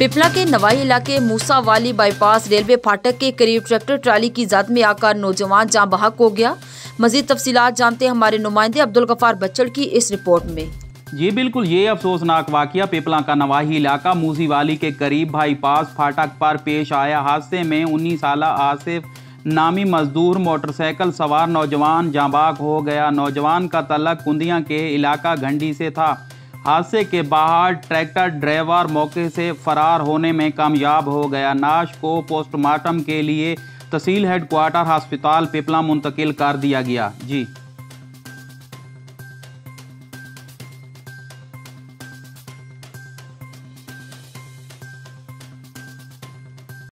पिपला के नवाई इलाके मूसा वाली बाईपास रेलवे फाटक के करीब ट्रैक्टर ट्राली की जद में आकर नौजवान जहाँ बहक हो गया। मजीद तफसीलात जानते हैं हमारे नुमाइंदे अब्दुल गफार बच्चड़ की इस रिपोर्ट में। जी बिल्कुल ये अफसोसनाक वाकया पिपला का नवाही इलाका मूसी वाली के करीब बाईपास फाटक पर पेश आया। हादसे में उन्नीस साल आसिफ नामी मजदूर मोटरसाइकिल सवार नौजवान जाबाक हो गया। नौजवान का तलक कुंदिया के इलाका घंडी से था। हादसे के बाहर ट्रैक्टर ड्राइवर मौके से फरार होने में कामयाब हो गया। नाश को पोस्टमार्टम के लिए तहसील हेडक्वार्टर हस्पताल पिपला मुंतकिल कर दिया गया। जी।